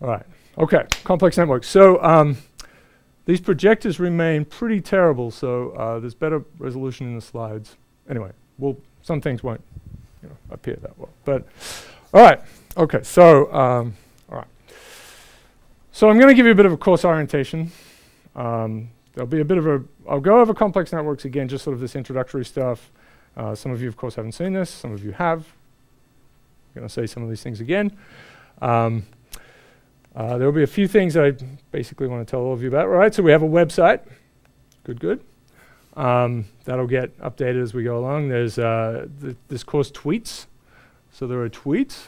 All right. Okay. Complex networks. So um, these projectors remain pretty terrible. So uh, there's better resolution in the slides. Anyway, well, some things won't you know, appear that well. But all right. Okay. So um, all right. So I'm going to give you a bit of a course orientation. Um, there'll be a bit of a. I'll go over complex networks again, just sort of this introductory stuff. Uh, some of you, of course, haven't seen this. Some of you have. I'm going to say some of these things again. Um, uh, there will be a few things I basically want to tell all of you about. All right, so we have a website. Good, good. Um, that'll get updated as we go along. There's uh, th this course tweets. So there are tweets.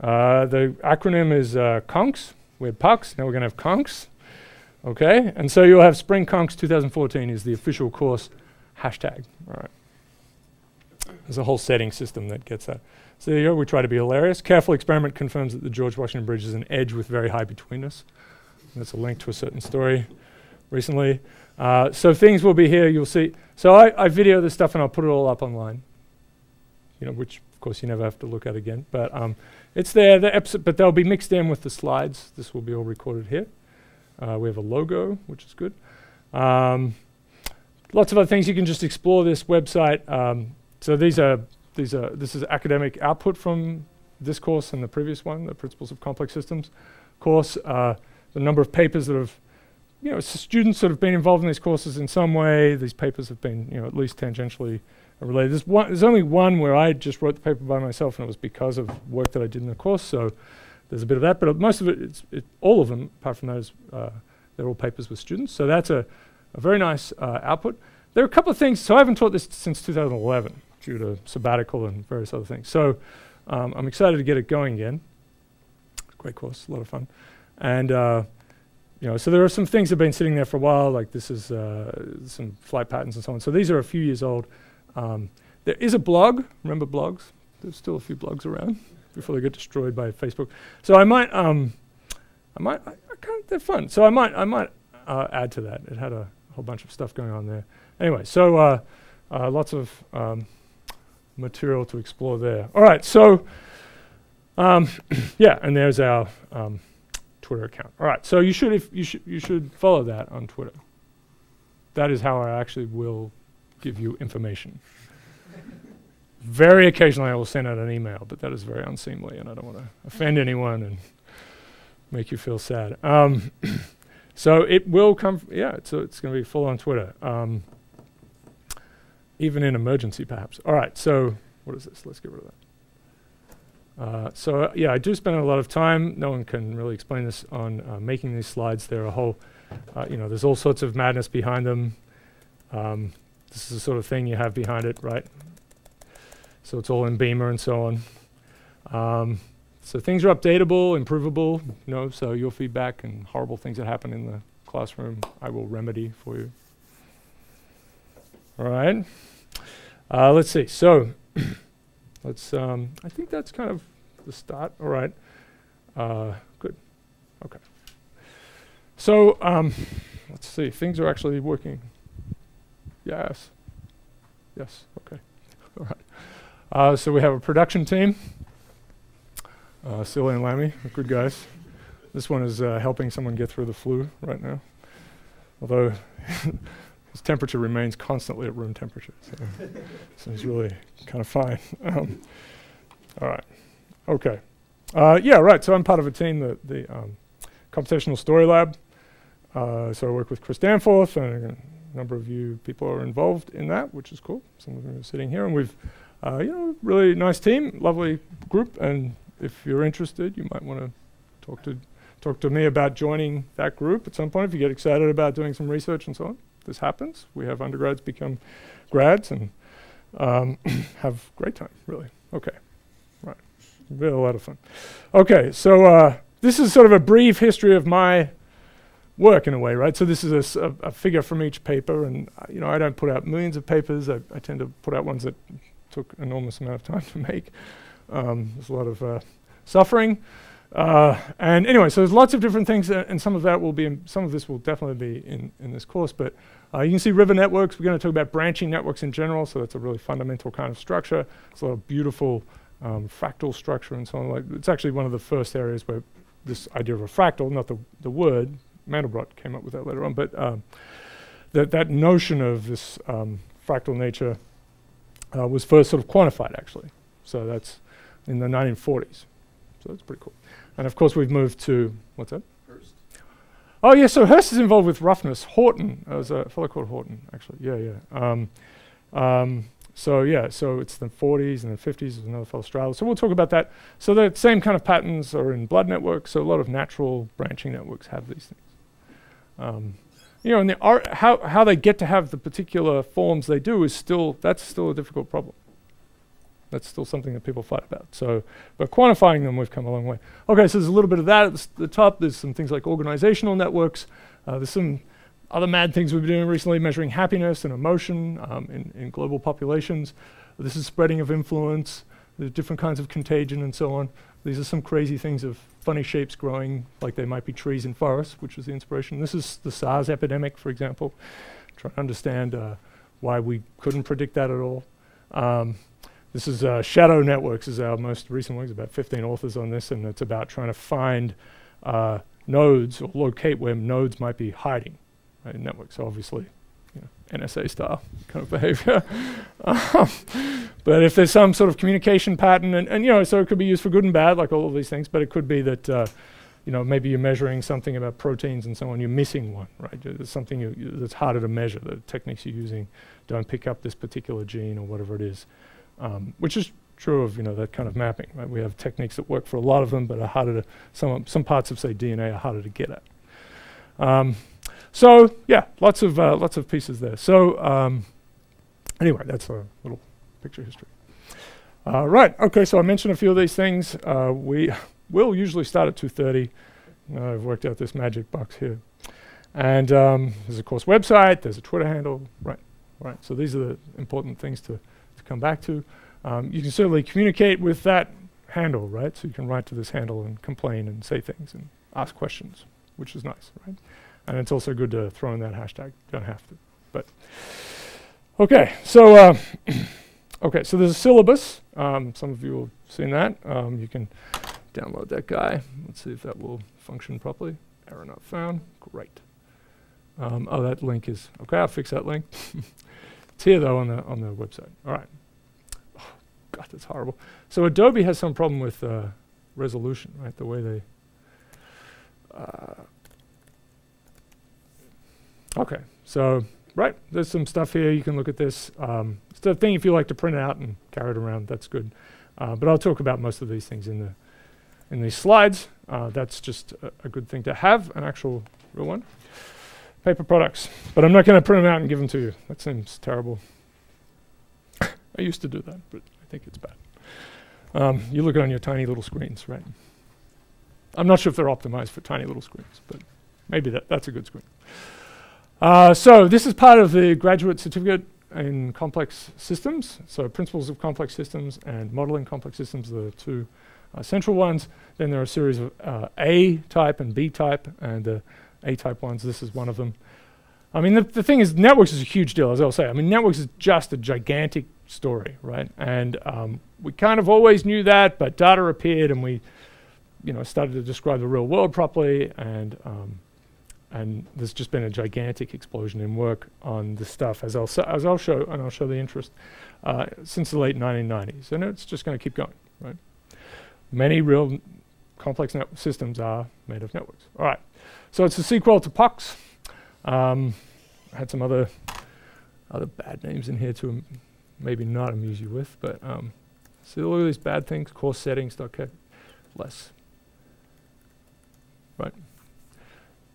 Uh, the acronym is uh, CoNKs. We had PoCS. Now we're going to have CoNKs. Okay, and so you'll have Spring CoNKs 2014 is the official course hashtag. All right. There's a whole setting system that gets that. So there you go, we try to be hilarious. Careful experiment confirms that the George Washington Bridge is an edge with very high betweenness. That's a link to a certain story recently. Uh, so things will be here, you'll see. So I, I video this stuff and I'll put it all up online. You know, which of course you never have to look at again. But um, it's there, the episode, but they'll be mixed in with the slides. This will be all recorded here. Uh, we have a logo, which is good. Um, lots of other things. You can just explore this website. Um, so these are these are, this is academic output from this course and the previous one, the Principles of Complex Systems course. Uh, the number of papers that have, you know, students that have been involved in these courses in some way. These papers have been, you know, at least tangentially related. There's, one, there's only one where I just wrote the paper by myself, and it was because of work that I did in the course. So there's a bit of that, but most of it, it's, it, all of them, apart from those, uh, they're all papers with students. So that's a, a very nice uh, output. There are a couple of things. So I haven't taught this since 2011 due to sabbatical and various other things. So um, I'm excited to get it going again. Great course, a lot of fun. And, uh, you know, so there are some things that have been sitting there for a while, like this is uh, some flight patterns and so on. So these are a few years old. Um, there is a blog. Remember blogs? There's still a few blogs around before they get destroyed by Facebook. So I might, um, I might, I, I kind of, they're fun. So I might, I might uh, add to that. It had a whole bunch of stuff going on there. Anyway, so uh, uh, lots of um, material to explore there. All right, so um, yeah, and there's our um, Twitter account. All right, so you should if you should you should follow that on Twitter. That is how I actually will give you information. very occasionally, I will send out an email, but that is very unseemly, and I don't want to offend anyone and make you feel sad. Um, so it will come. yeah, so it's going to be full on Twitter. Even in emergency, perhaps. All right, so what is this? Let's get rid of that. Uh, so uh, yeah, I do spend a lot of time. No one can really explain this on uh, making these slides. There are a whole, uh, you know, there's all sorts of madness behind them. Um, this is the sort of thing you have behind it, right? So it's all in Beamer and so on. Um, so things are updatable, improvable, you know, so your feedback and horrible things that happen in the classroom, I will remedy for you. All right. Uh, let's see. So let's. Um, I think that's kind of the start. All right. Uh, good. Okay. So um, let's see. Things are actually working. Yes. Yes. Okay. All right. Uh, so we have a production team. Uh, and Lammy, good guys. This one is uh, helping someone get through the flu right now. Although his temperature remains constantly at room temperature. So, so he's really kind of fine. Um, all right. Okay. Uh, yeah, right. So I'm part of a team, the, the um, Computational Story Lab. Uh, so I work with Chris Danforth, and a number of you people are involved in that, which is cool. Some of you are sitting here, and we've, uh, you know, really nice team, lovely group. And if you're interested, you might want to talk to talk to me about joining that group at some point if you get excited about doing some research and so on this happens. We have undergrads become grads and um, have great time, really. Okay, right. A lot of fun. Okay, so uh, this is sort of a brief history of my work in a way, right? So this is a, a figure from each paper, and uh, you know I don't put out millions of papers. I, I, tend to put out ones that took enormous amount of time to make. Um, there's a lot of uh, suffering. Uh, and anyway, so there's lots of different things, uh, and some of that will be, some of this will definitely be in, in this course. But uh, you can see river networks. We're going to talk about branching networks in general, so that's a really fundamental kind of structure. It's a lot of beautiful um, fractal structure and so on. Like it's actually one of the first areas where this idea of a fractal, not the, the word, Mandelbrot came up with that later on, but um, that, that notion of this um, fractal nature uh, was first sort of quantified actually. So that's in the 1940s. So that's pretty cool. And of course we've moved to, what's that? Hurst. Oh yeah, so Hurst is involved with roughness. Horton, there was a fellow called Horton actually, yeah, yeah. Um, um, so yeah, so it's the 40s and the 50s, there's another fellow Strahler. So we'll talk about that. So the same kind of patterns are in blood networks, so a lot of natural branching networks have these things. Um, you know, and how, how they get to have the particular forms they do is still, that's still a difficult problem. That's still something that people fight about. So, but quantifying them, we've come a long way. Okay, so there's a little bit of that at the, top. There's some things like organizational networks. Uh, there's some other mad things we've been doing recently, measuring happiness and emotion um, in, in global populations. This is spreading of influence. There's different kinds of contagion and so on. These are some crazy things of funny shapes growing like they might be trees in forests, which was the inspiration. This is the SARS epidemic, for example. Trying to understand uh, why we couldn't predict that at all. Um, this is uh, Shadow Networks is our most recent one. There's about 15 authors on this, and it's about trying to find uh, nodes or locate where nodes might be hiding right, in networks. So obviously, you know, NSA style kind of behavior. um, but if there's some sort of communication pattern, and, and, you know, so it could be used for good and bad, like all of these things, but it could be that, uh, you know, maybe you're measuring something about proteins and so on, you're missing one, right? There's something you, that's harder to measure. The techniques you're using don't pick up this particular gene or whatever it is, um, which is true of, you know, that kind of mapping, right? We have techniques that work for a lot of them, but are harder to, some, some parts of, say, DNA are harder to get at. Um, so yeah, lots of uh, lots of pieces there. So um, anyway, that's a little picture history. Uh, right. Okay. So I mentioned a few of these things. Uh, we will usually start at 2:30. I've worked out this magic box here, and um, there's of course website. There's a Twitter handle. Right. Right. So these are the important things to to come back to. Um, you can certainly communicate with that handle, right? So you can write to this handle and complain and say things and ask questions, which is nice, right? And it's also good to throw in that hashtag. Don't have to. But okay, so uh, okay, so there's a syllabus. Um, some of you have seen that. Um, you can download that guy. Let's see if that will function properly. Error not found. Great. Um, oh, that link is okay. I'll fix that link. it's here though on the on the website. All right. Oh, God, that's horrible. So Adobe has some problem with uh, resolution, right? The way they uh, Okay, so right, there's some stuff here. You can look at this. Um, it's the thing if you like to print it out and carry it around, that's good. Uh, but I'll talk about most of these things in the in these slides. Uh, that's just a, a, good thing to have, an actual real one. Paper products, but I'm not going to print them out and give them to you. That seems terrible. I used to do that, but I think it's bad. Um, you look on your tiny little screens, right? I'm not sure if they're optimized for tiny little screens, but maybe that, that's a good screen. Uh, so this is part of the graduate certificate in complex systems. So principles of complex systems and modeling complex systems are the two uh, central ones. Then there are a series of uh, A type and B type, and the A type ones, this is one of them. I mean, the, the thing is, networks is a huge deal, as I'll say. I mean, networks is just a gigantic story, right? And um, we kind of always knew that, but data appeared and we, you know, started to describe the real world properly, and um, and there's just been a gigantic explosion in work on this stuff, as I'll, as I'll show, and I'll show the interest, uh, since the late 1990s. And it's just going to keep going, right? Many real complex systems are made of networks. All right, so it's a sequel to PoCS. Um, had some other other bad names in here to maybe not amuse you with, but um, see all these bad things, course settings, okay, less, right?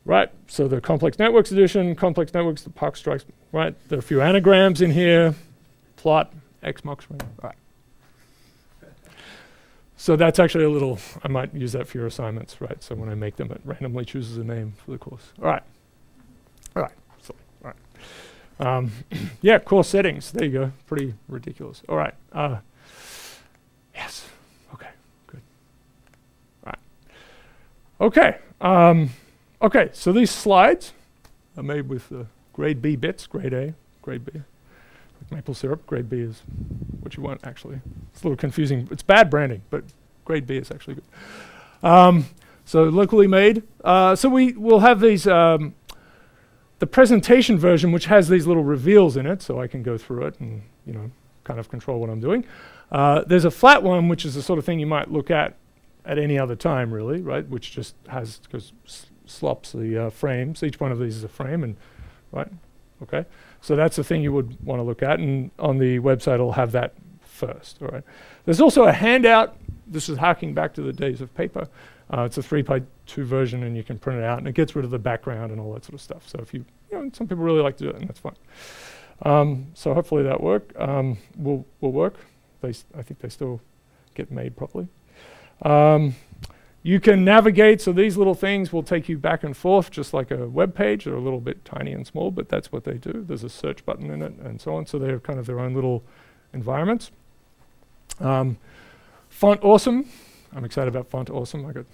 Right, so the complex networks edition, complex networks, the PoCS strikes, right? There are a few anagrams in here, plot, x XMOX, right? So that's actually a little, I might use that for your assignments, right? So when I make them, it randomly chooses a name for the course. All right, all right, so, all right. Um, yeah, course settings, there you go, pretty ridiculous. All right, uh, yes, okay, good. All right, okay. Um, Okay, so these slides are made with uh, grade B bits, grade A, grade B. Like maple syrup, grade B is what you want actually. It's a little confusing. It's bad branding, but grade B is actually good. Um, So locally made. Uh, so we will have these, um, the presentation version, which has these little reveals in it, so I can go through it and you know kind of control what I'm doing. Uh, there's a flat one, which is the sort of thing you might look at at any other time, really, right? Which just has goes slops the uh, frames. Each one of these is a frame, and right, okay. So that's the thing you would want to look at, and on the website it'll have that first. All right. There's also a handout. This is harking back to the days of paper. Uh, it's a three by two version, and you can print it out, and it gets rid of the background and all that sort of stuff. So if you, you know, some people really like to do it, and that's fine. Um, so hopefully that work um, will will work. They, I think they still get made properly. Um, you can navigate, so these little things will take you back and forth just like a web page. They're a little bit tiny and small, but that's what they do. There's a search button in it and so on, so they're kind of their own little environments. Um, Font Awesome. I'm excited about Font Awesome. I got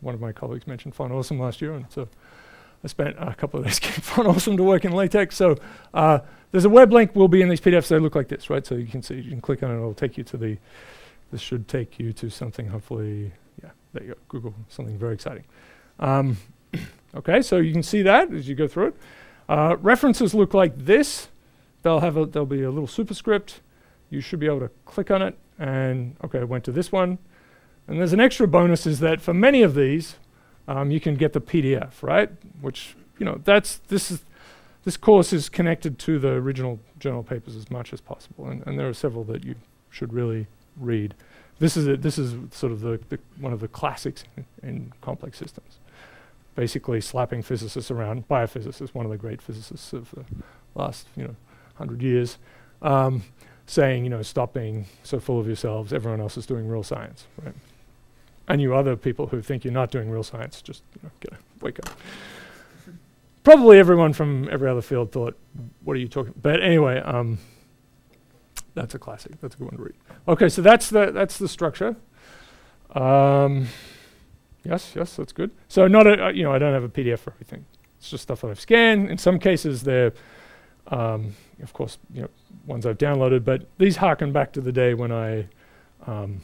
one of my colleagues mentioned Font Awesome last year, and so I spent a couple of days getting Font Awesome to work in LaTeX. So uh, there's a web link will be in these PDFs. They look like this, right? So you can see, you can click on it, it'll take you to the, this should take you to something, hopefully, there you go, Google, something very exciting. Um, okay, so you can see that as you go through it. Uh, references look like this. They'll have a, there'll be a little superscript. You should be able to click on it, and okay, I went to this one. And there's an extra bonus is that for many of these, um, you can get the PDF, right? Which, you know, that's, this is, this course is connected to the original journal papers as much as possible, and, and there are several that you should really read. This is, a, this is sort of the, the one of the classics in, in, complex systems. Basically slapping physicists around, biophysicists, one of the great physicists of the last you know, 100 years, um, saying, you know, stop being so full of yourselves, everyone else is doing real science, right? And you other people who think you're not doing real science, just you know, get a, wake up probably everyone from every other field thought, what are you talking But anyway, um, that's a classic. That's a good one to read. Okay, so that's the, that's the structure. Um, yes, yes, that's good. So not a, uh, you know, I don't have a PDF for everything. It's just stuff that I've scanned. In some cases, they're, um, of course, you know, ones I've downloaded, but these harken back to the day when I, um,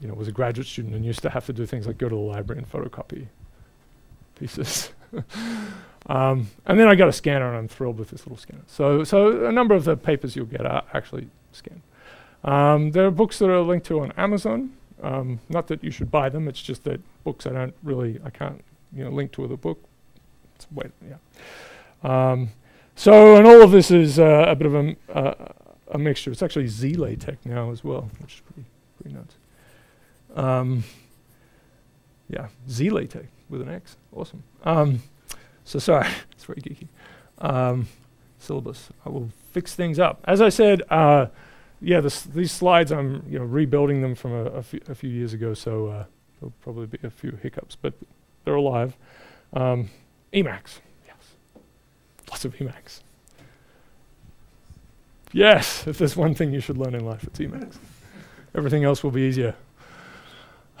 you know, was a graduate student and used to have to do things like go to the library and photocopy pieces. Um, and then I got a scanner, and I'm thrilled with this little scanner. So, so a number of the papers you'll get are actually scanned. Um, there are books that are linked to on Amazon. Um, not that you should buy them. It's just that books I don't really, I can't, you know, link to with a book. It's wait, yeah. Um, so, and all of this is uh, a bit of a, uh, a mixture. It's actually XeLaTeX now as well, which is pretty, pretty nuts. Um, yeah, XeLaTeX with an X. Awesome. Um, so sorry, it's very geeky. Syllabus. I will fix things up. As I said, uh, yeah, this, these slides, I'm you know rebuilding them from a, a few years ago, so uh, there'll probably be a few hiccups, but they're alive. Um, Emacs, yes, lots of Emacs. Yes, if there's one thing you should learn in life, it's Emacs. Everything else will be easier.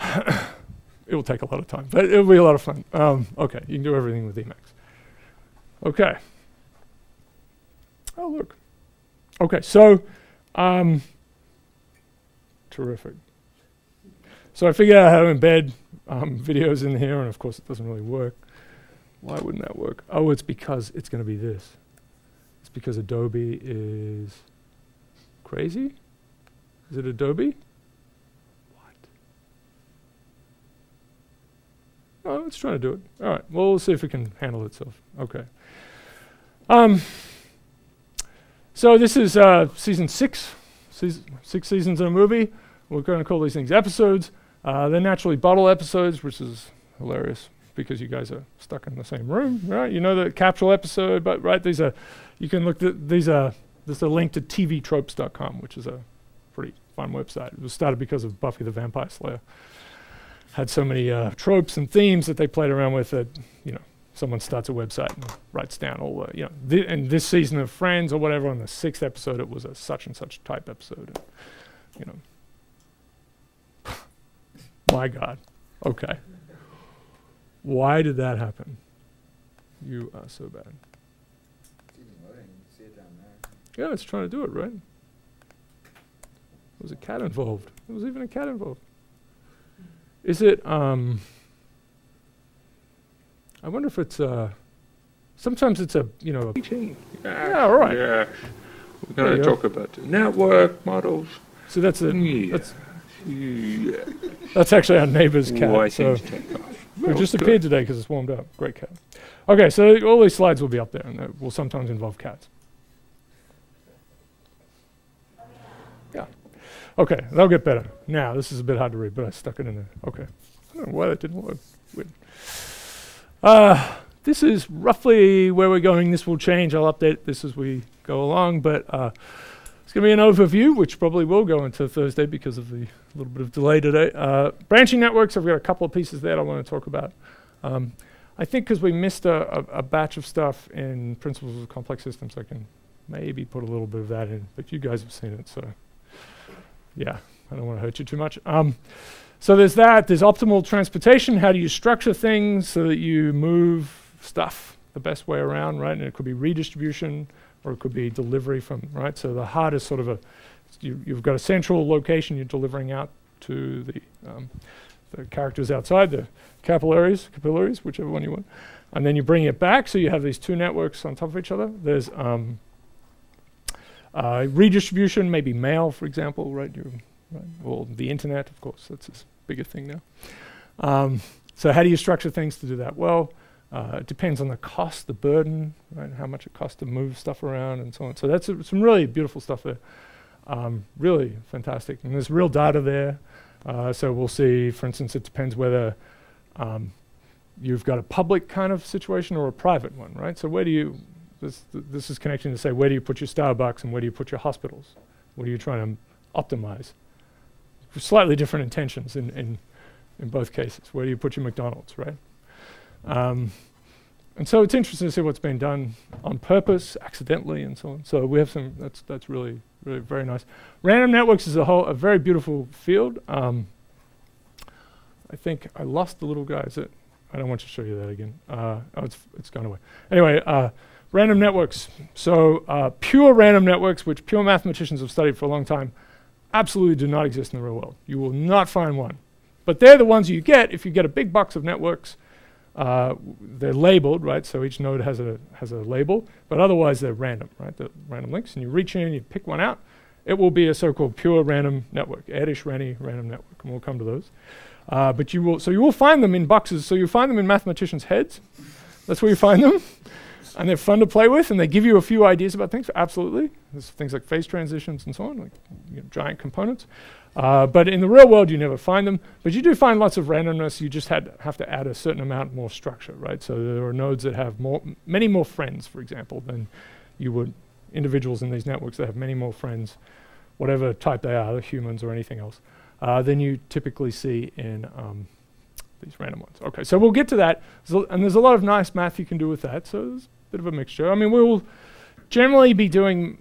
it will take a lot of time, but it'll be a lot of fun. Um, okay, you can do everything with Emacs. Okay. Oh, look. Okay, so, um, terrific. So I figured out how to embed um, videos in here, and of course it doesn't really work. Why wouldn't that work? Oh, it's because it's going to be this. It's because Adobe is crazy? Is it Adobe? What? Oh, it's trying to do it. All right, well, we'll see if it can handle itself. Okay. Um, so this is uh, season six, season, six seasons in a movie. We're going to call these things episodes. Uh, they're naturally bottle episodes, which is hilarious because you guys are stuck in the same room, right? You know the capsule episode, but right, these are, you can look, at these are, there's a link to tvtropes.com, which is a pretty fun website. It was started because of Buffy the Vampire Slayer. Had so many uh, tropes and themes that they played around with that, you know, someone starts a website and writes down all the, you know, th- and this season of Friends or whatever, on the sixth episode, it was a such and such type episode. And, you know, my God. Okay. Why did that happen? You are so bad. Yeah, it's trying to do it, right? Was a cat involved? There was even a cat involved. Is it, um, I wonder if it's uh, sometimes it's a you know. A Teaching. Yeah, all right. Yeah. We're going to go. talk about network models. so that's a Yeah. that's yeah. that's actually our neighbor's cat. Why so things take off. it Well, just good. appeared today because it's warmed up. Great cat. Okay, so all these slides will be up there, and they will sometimes involve cats. Yeah. Okay, that'll get better. Now this is a bit hard to read, but I stuck it in there. Okay. I don't know why that didn't work. Weird. Uh, this is roughly where we're going. This will change. I'll update this as we go along, but uh, it's going to be an overview, which probably will go into Thursday because of the little bit of delay today. Uh, branching networks, I've got a couple of pieces there I want to talk about. Um, I think because we missed a, a, a batch of stuff in Principles of Complex Systems, I can maybe put a little bit of that in, but you guys have seen it, so yeah, I don't want to hurt you too much. Um, so there's that. There's optimal transportation. How do you structure things so that you move stuff the best way around, right? And it could be redistribution or it could be delivery from, right? So the heart is sort of a, you, you've got a central location you're delivering out to the, um, the characters outside, the capillaries, capillaries, whichever one you want. And then you bring it back, so you have these two networks on top of each other. There's um, uh, redistribution, maybe mail, for example, right? You, right? Or the internet, of course, that's a bigger thing now. Um, so how do you structure things to do that? Well, uh, it depends on the cost, the burden, right? How much it costs to move stuff around and so on. So that's some really beautiful stuff there. Um, really fantastic. And there's real data there. Uh, so we'll see, for instance, it depends whether um, you've got a public kind of situation or a private one, right? So where do you, this, th- this is connecting to say, where do you put your Starbucks and where do you put your hospitals? What are you trying to optimize? Slightly different intentions in, in, in both cases. Where do you put your McDonald's, right? Um, and so it's interesting to see what's been done on purpose, accidentally, and so on. So we have some, that's, that's really, really very nice. Random networks is a whole, a very beautiful field. Um, I think I lost the little guy. Is it? I don't want to show you that again. Uh, oh, it's, it's gone away. Anyway, uh, random networks. So uh, pure random networks, which pure mathematicians have studied for a long time, absolutely do not exist in the real world. You will not find one. But they're the ones you get if you get a big box of networks. Uh, they're labeled, right? So each node has a has a label, but otherwise they're random, right? The random links, and you reach in, and you pick one out. It will be a so-called pure random network, Erdős-Rényi random network, and we'll come to those. Uh, but you will, so you will find them in boxes. So you find them in mathematicians' heads. That's where you find them, and they're fun to play with, and they give you a few ideas about things. Absolutely, there's things like phase transitions and so on, like you know, giant components. Uh, but in the real world, you never find them. But you do find lots of randomness. You just had have to add a certain amount more structure, right? So there are nodes that have more, many more friends, for example, than you would individuals in these networks that have many more friends, whatever type they are, humans or anything else, uh, than you typically see in um, these random ones. Okay, so we'll get to that. A- and there's a lot of nice math you can do with that. So bit of a mixture. I mean, we will generally be doing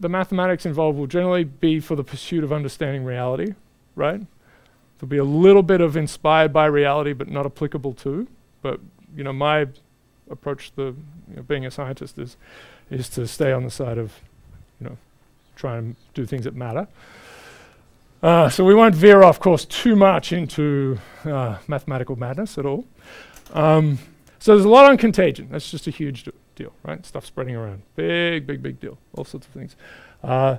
the mathematics involved will generally be for the pursuit of understanding reality, right? There'll be a little bit of inspired by reality, but not applicable to. But you know, my approach to you know, being a scientist is is to stay on the side of, you know, try and do things that matter. Uh, so we won't veer off course too much into uh, mathematical madness at all. Um, so there's a lot on contagion. That's just a huge deal, right? Stuff spreading around. Big, big, big deal. All sorts of things. Uh,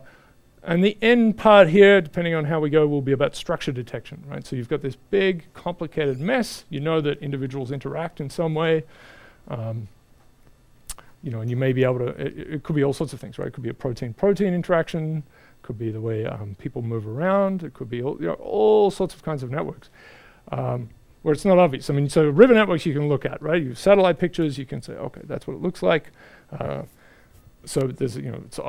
and the end part here, depending on how we go, will be about structure detection, right? So you've got this big, complicated mess. You know that individuals interact in some way. Um, you know, and you may be able to, it, it could be all sorts of things, right? It could be a protein-protein interaction, could be the way um, people move around, it could be all, you know, all sorts of kinds of networks um, where it's not obvious. I mean, so river networks you can look at, right? You have satellite pictures, you can say, okay, that's what it looks like. Uh, so there's, you know, it's,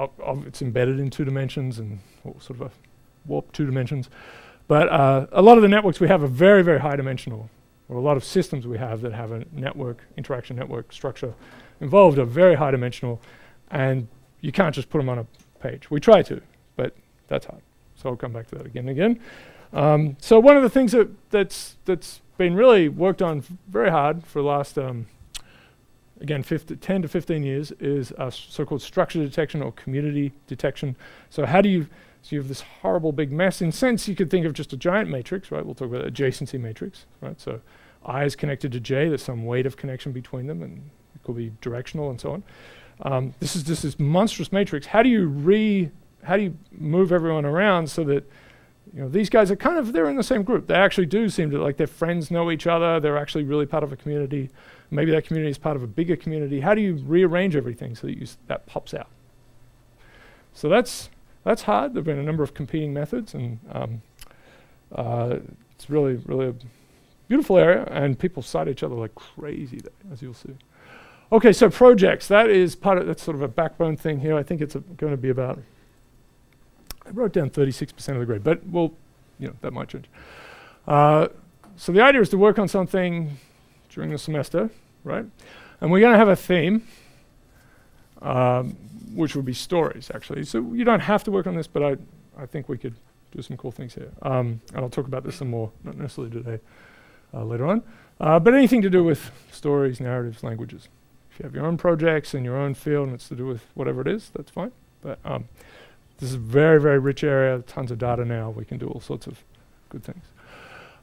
it's embedded in two dimensions and or sort of a warped two dimensions. But uh, a lot of the networks we have are very, very high dimensional, or a lot of systems we have that have a network, interaction network structure involved are very high dimensional, and you can't just put them on a page. We try to, but that's hard. So I'll come back to that again and again. Um, so one of the things that, that's, that's been really worked on very hard for the last, um, again, 50, 10 to 15 years is uh, so-called structure detection or community detection. So how do you, so you have this horrible big mess. In sense, you could think of just a giant matrix, right? We'll talk about adjacency matrix, right? So I is connected to J. There's some weight of connection between them, and it could be directional and so on. Um, this is just this monstrous matrix. How do you re? How do you move everyone around so that you know these guys are kind of they're in the same group. They actually do seem to like their friends know each other. They're actually really part of a community. Maybe that community is part of a bigger community. How do you rearrange everything so that you that pops out? So that's that's hard. There've been a number of competing methods, and um, uh, it's really really a beautiful area. And people cite each other like crazy, there, as you'll see. Okay, so projects. That is part of that's sort of a backbone thing here. I think it's going to be about. I wrote down 36% of the grade, but well, you know that might change. Uh, so the idea is to work on something during the semester, right? And we're going to have a theme, um, which would be stories, actually. So you don't have to work on this, but I, I think we could do some cool things here. Um, and I'll talk about this some more, not necessarily today, uh, later on. Uh, but anything to do with stories, narratives, languages. If you have your own projects in your own field and it's to do with whatever it is, that's fine. But um, this is a very, very rich area, tons of data now. We can do all sorts of good things.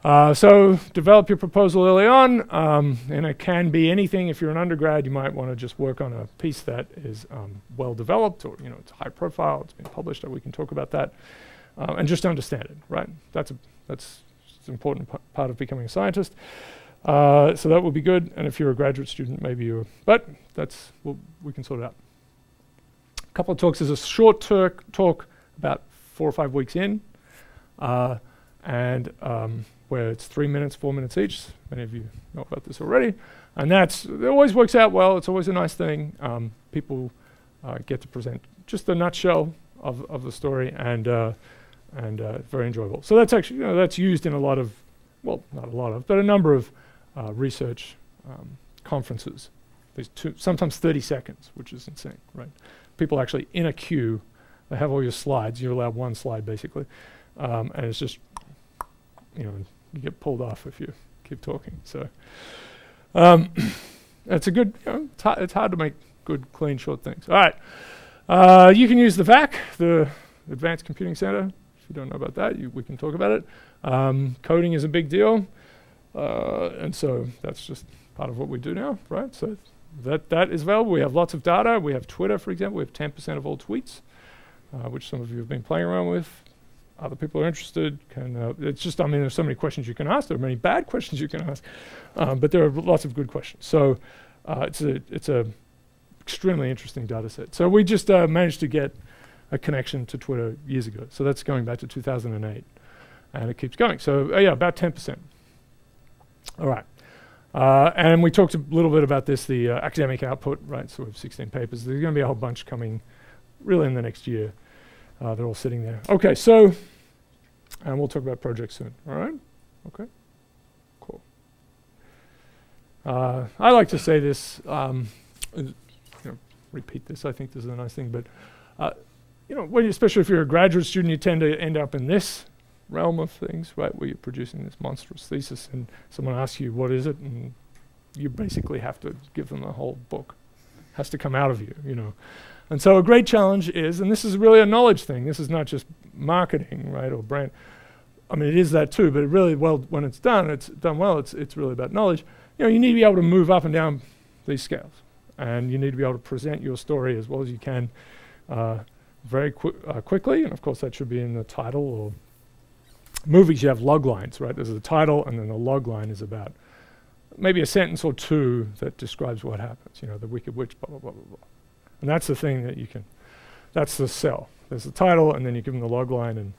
Uh, so develop your proposal early on, um, and it can be anything. If you're an undergrad, you might want to just work on a piece that is um, well developed, or you know, it's high profile, it's been published, we can talk about that, uh, and just understand it. Right? That's a that's an important part of becoming a scientist. Uh, so that would be good. And if you're a graduate student, maybe you're. But that's we'll, we can sort it out. A couple of talks. There's a short talk about four or five weeks in, uh, and um, where it's three minutes, four minutes each. Many of you know about this already. And that's, it always works out well. It's always a nice thing. Um, people uh, get to present just a nutshell of, of the story and, uh, and uh, very enjoyable. So that's actually, you know, that's used in a lot of, well, not a lot of, but a number of uh, research um, conferences. There's two, sometimes 30 seconds, which is insane, right? People actually in a queue, they have all your slides. You're allowed one slide basically. Um, and it's just, you know, you get pulled off if you keep talking. So um, it's a good. You know, it's, hard, it's hard to make good, clean, short things. All right, uh, you can use the VACC, the Advanced Computing Center. If you don't know about that, you, we can talk about it. Um, coding is a big deal, uh, and so that's just part of what we do now, right? So that that is available. We have lots of data. We have Twitter, for example. We have 10% of all tweets, uh, which some of you have been playing around with other people are interested. Can uh, it's just I mean there's so many questions you can ask. There are many bad questions you can ask, um, but there are lots of good questions. So uh, it's a it's a extremely interesting data set. So we just uh, managed to get a connection to Twitter years ago. So that's going back to 2008, and it keeps going. So uh, yeah, about 10%. All right. Uh, and we talked a little bit about this, the uh, academic output, right? So we have 16 papers. There's going to be a whole bunch coming really in the next year. Uh, they're all sitting there. Okay, so, and we'll talk about projects soon. All right? Okay. Cool. Uh, I like to say this, um, you know, repeat this. I think this is a nice thing, but uh, you know, when you, especially if you're a graduate student, you tend to end up in this realm of things, right? Where you're producing this monstrous thesis, and someone asks you, "What is it?" and you basically have to give them the whole book. Has to come out of you, you know. And so a great challenge is, and this is really a knowledge thing. This is not just marketing, right, or brand. I mean, it is that too, but it really well when it's done, it's done well. It's it's really about knowledge. You know, you need to be able to move up and down these scales, and you need to be able to present your story as well as you can, uh, very qui- uh, quickly. And of course, that should be in the title. Or movies, you have log lines, right? There's a title, and then the log line is about maybe a sentence or two that describes what happens. You know, the Wicked Witch, blah blah blah blah blah. And that's the thing that you can, that's the sell. There's the title, and then you give them the log line, and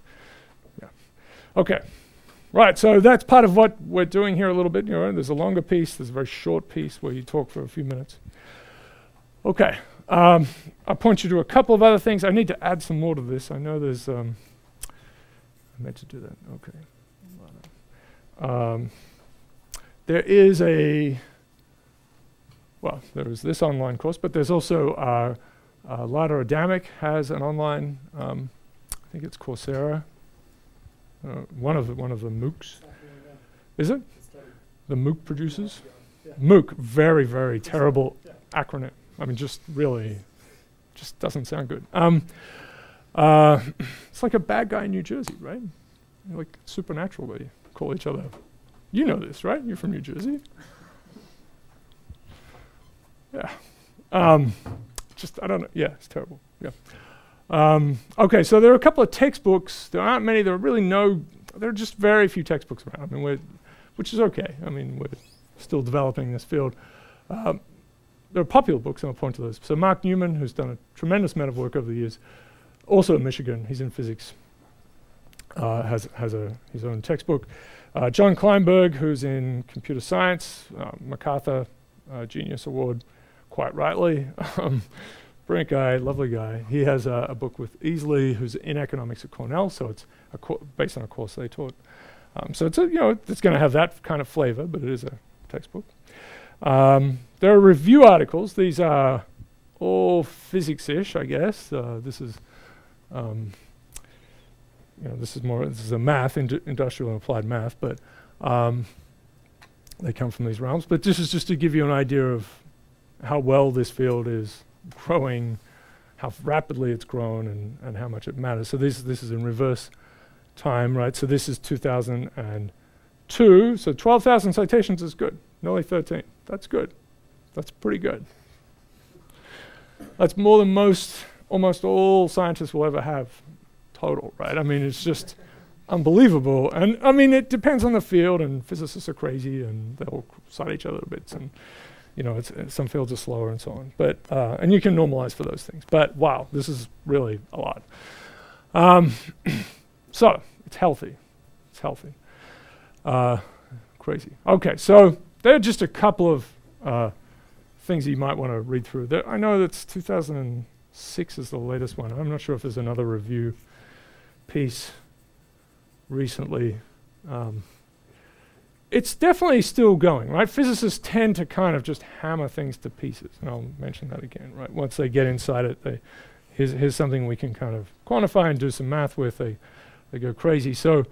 yeah. Okay. Right, so that's part of what we're doing here a little bit. You know, there's a longer piece, there's a very short piece where you talk for a few minutes. Okay, um, I'll point you to a couple of other things. I need to add some more to this. I know there's, um, I meant to do that. Okay. Um, there is a, well, there is this online course, but there's also uh, uh, Adamic has an online, um, I think it's Coursera, uh, one of the, one of the MOOCs. Is it? The MOOC producers? MOOC, very, very terrible acronym. I mean, just really, just doesn't sound good. Um, uh, it's like a bad guy in New Jersey, right? Like supernatural, you call each other You know this, right? You're from New Jersey. Yeah. Um, just, I don't know. Yeah, it's terrible. Yeah. Um, okay, so there are a couple of textbooks. There aren't many. There are really no, there are just very few textbooks around. I mean, which is okay. I mean, we're still developing this field. Um, there are popular books, and I'll point to those. So Mark Newman, who's done a tremendous amount of work over the years, also at Michigan, he's in physics, uh, has, has a, his own textbook. Uh, Jon Kleinberg, who's in computer science, uh, MacArthur uh, Genius Award, quite rightly. Um, brilliant guy, lovely guy. He has a, a, book with Easley, who's in economics at Cornell, so it's a based on a course they taught. Um, so it's a, you know it's going to have that kind of flavor, but it is a textbook. Um, there are review articles. These are all physics-ish, I guess. Uh, this is, um, you know, this is more. This is a math, ind industrial and applied math, but um, they come from these realms. But this is just to give you an idea of how well this field is growing, how rapidly it's grown, and, and how much it matters. So this this is in reverse time, right? So this is 2002. So 12,000 citations is good. Nearly 13. That's good. That's pretty good. That's more than most, almost all scientists will ever have total, right? I mean, it's just unbelievable. And I mean, it depends on the field, and physicists are crazy, and they'll cite each other a bit. And you know, it's, it's some fields are slower and so on. But uh, and you can normalize for those things. But wow, this is really a lot. Um, so it's healthy. It's healthy. Uh, crazy. Okay, so there are just a couple of uh, things you might want to read through. There, I know that's 2006 is the latest one. I'm not sure if there's another review piece recently. Um, it's definitely still going, right? Physicists tend to kind of just hammer things to pieces, and I'll mention that again, right? Once they get inside it, they here's, here's something we can kind of quantify and do some math with. They they go crazy. So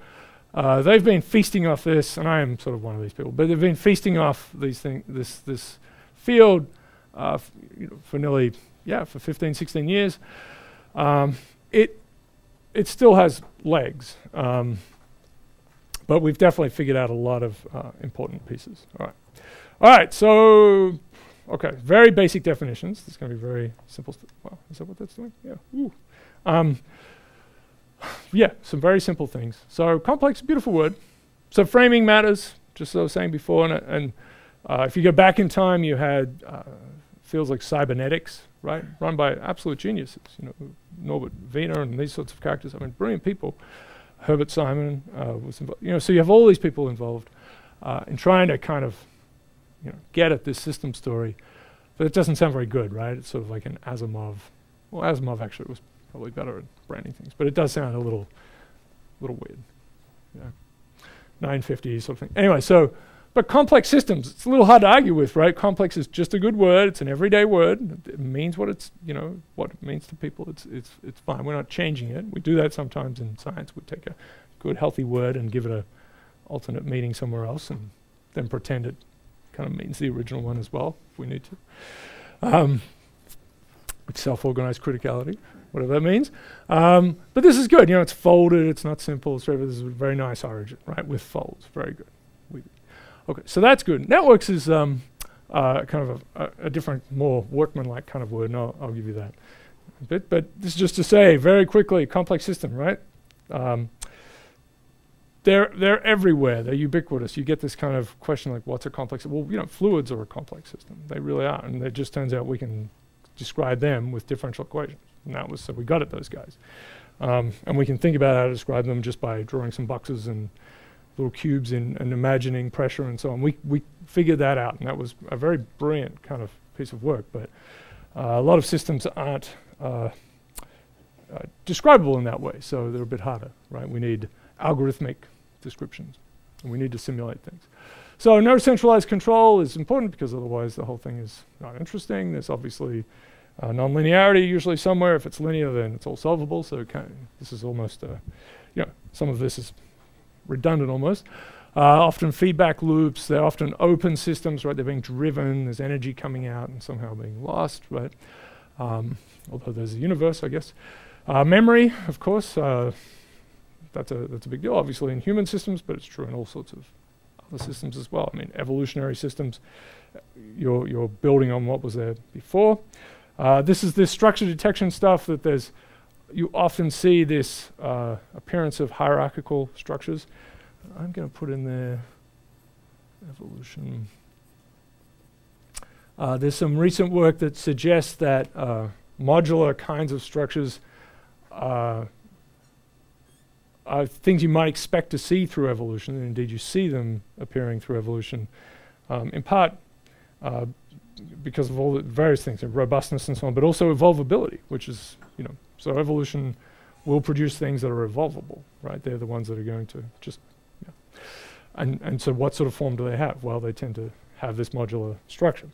uh, they've been feasting off this, and I am sort of one of these people, but they've been feasting off these thing, this this field uh, you know, for nearly yeah for 15, 16 years. Um, it it still has legs. Um, but we've definitely figured out a lot of uh, important pieces. All right. All right, so, okay, very basic definitions. Is going to be very simple. Well, is that what that's doing? Yeah. Ooh. Um, yeah, some very simple things. So complex, beautiful word. So framing matters, just as I was saying before. And, and uh, if you go back in time, you had uh, fields like cybernetics, right, run by absolute geniuses. You know, Norbert Wiener and these sorts of characters. I mean, brilliant people. Herbert Simon uh, was involved. You know, so you have all these people involved uh, in trying to kind of, you know, get at this system story. But it doesn't sound very good, right? It's sort of like an Asimov. Well, Asimov actually was probably better at branding things, but it does sound a little, little weird. Yeah, 950 sort of thing. Anyway, so but complex systems, it's a little hard to argue with, right? Complex is just a good word. It's an everyday word. It means what it's, you know, what it means to people. It's, it's, it's fine. We're not changing it. We do that sometimes in science. We take a good, healthy word and give it a alternate meaning somewhere else and then pretend it kind of means the original one as well, if we need to. Um, self-organized criticality, whatever that means. Um, but this is good. You know, it's folded. It's not simple. It's very, this is a very nice origin, right, with folds. Very good. Okay, so that's good. Networks is um, uh, kind of a, a, different, more workman-like kind of word, and I'll, I'll, give you that. But, but this is just to say, very quickly, complex system, right? Um, they're, they're everywhere. They're ubiquitous. You get this kind of question like, what's a complex? Well, you know, fluids are a complex system. They really are. And it just turns out we can describe them with differential equations. And that was, so we got at those guys. Um, and we can think about how to describe them just by drawing some boxes and little cubes in, and imagining pressure and so on. We, we figured that out, and that was a very brilliant kind of piece of work. But uh, a lot of systems aren't uh, uh, describable in that way, so they're a bit harder, right? We need algorithmic descriptions, and we need to simulate things. So no centralized control is important because otherwise the whole thing is not interesting. There's obviously uh, nonlinearity usually somewhere. If it's linear, then it's all solvable. So this is almost, uh, you know, some of this is redundant almost. Uh, often feedback loops, they're often open systems, right? They're being driven, there's energy coming out and somehow being lost, right? Um, although there's a universe, I guess. Uh, memory, of course, uh, that's, a, that's a big deal, obviously in human systems, but it's true in all sorts of other systems as well. I mean, evolutionary systems, you're, you're building on what was there before. Uh, this is this structure detection stuff that there's, you often see this uh, appearance of hierarchical structures. I'm going to put in there evolution. Uh, there's some recent work that suggests that uh, modular kinds of structures uh, are things you might expect to see through evolution, and indeed you see them appearing through evolution, um, in part uh, because of all the various things, robustness and so on, but also evolvability, which is, you know, so evolution will produce things that are evolvable, right? They're the ones that are going to just, yeah. And, and so what sort of form do they have? Well, they tend to have this modular structure.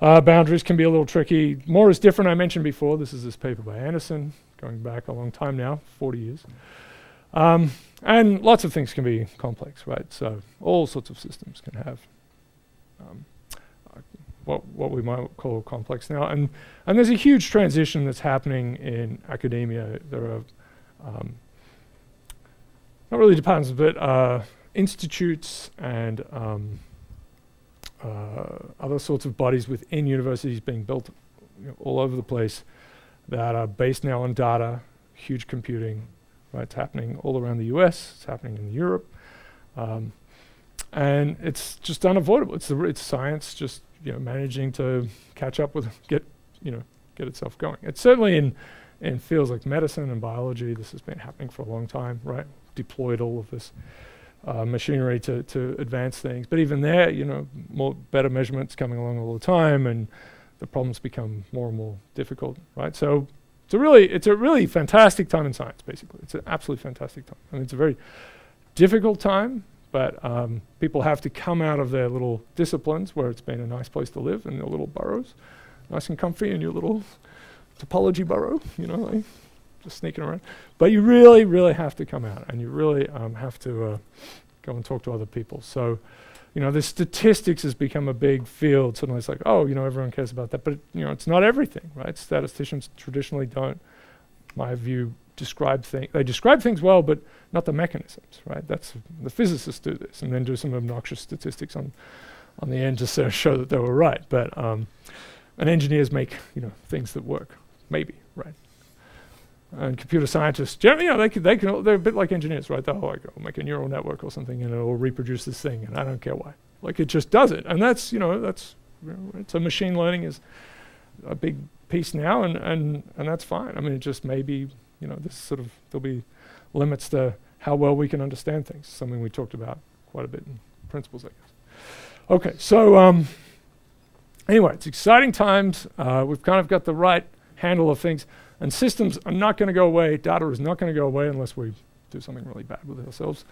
Uh, boundaries can be a little tricky. More is different, I mentioned before. This is this paper by Anderson, going back a long time now, 40 years. Um, and lots of things can be complex, right? So all sorts of systems can have um, what, what we might call complex now. And, and there's a huge transition that's happening in academia. There are, um, not really departments, but uh, institutes and um, uh, other sorts of bodies within universities being built you know, all over the place that are based now on data, huge computing. Right, it's happening all around the U.S. It's happening in Europe, um, and it's just unavoidable. It's the it's science just you know managing to catch up with get you know get itself going. It's certainly in in fields like medicine and biology. This has been happening for a long time. Right, deployed all of this uh, machinery to, to advance things. But even there, you know, more better measurements coming along all the time, and the problems become more and more difficult, right? So it's a really, it's a really fantastic time in science. Basically, it's an absolutely fantastic time. I mean, it's a very difficult time, but um, people have to come out of their little disciplines where it's been a nice place to live in their little burrows, nice and comfy in your little topology burrow, you know, like just sneaking around. But you really, really have to come out, and you really um, have to uh, go and talk to other people. So, you know, the statistics has become a big field. Suddenly, it's like, oh, you know, everyone cares about that, but it, you know, it's not everything, right? Statisticians traditionally don't, my view, describe things. They describe things well, but not the mechanisms, right? That's the physicists do this, and then do some obnoxious statistics on on the end to sort of show that they were right. But um, and engineers make you know things that work, maybe, right? and computer scientists, you know, they can, they can, they're a bit like engineers, right? They'll like, oh, make a neural network or something, and it'll reproduce this thing, and I don't care why. Like it just does it, and that's, you know, that's, a machine learning is a big piece now, and and and that's fine. I mean, it just maybe, you know, this sort of there'll be limits to how well we can understand things. Something we talked about quite a bit in principles, I guess. Okay, so um, anyway, it's exciting times. Uh, we've kind of got the right handle of things. And systems are not going to go away. Data is not going to go away unless we do something really bad with ourselves.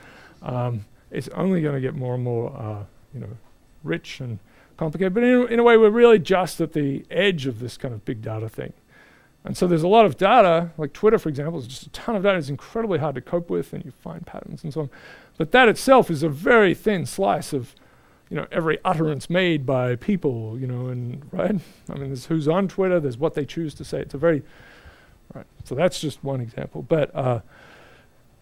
Um, it's only going to get more and more, uh, you know, rich and complicated. But in, in, a way, we're really just at the edge of this kind of big data thing. And so there's a lot of data, like Twitter, for example, is just a ton of data. It's incredibly hard to cope with, and you find patterns and so on. But that itself is a very thin slice of, you know, every utterance made by people, you know, and right. I mean, there's who's on Twitter. There's what they choose to say. It's a very Right. So that's just one example. But uh,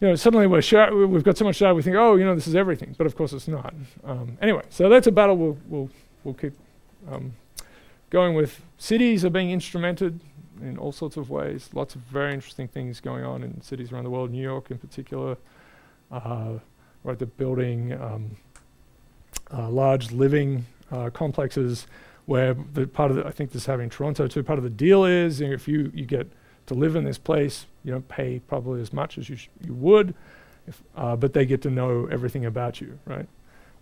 you know, suddenly we're we've got so much data, we think, oh, you know, this is everything. But of course, it's not. Um, anyway, so that's a battle we'll we'll we'll keep um, going with. Cities are being instrumented in all sorts of ways. Lots of very interesting things going on in cities around the world. New York, in particular, uh, right? They're building um, uh, large living uh, complexes where the part of the, I think this is having Toronto too. Part of the deal is you know, if you you get to live in this place. You don't pay probably as much as you, you would, if, uh, but they get to know everything about you, right?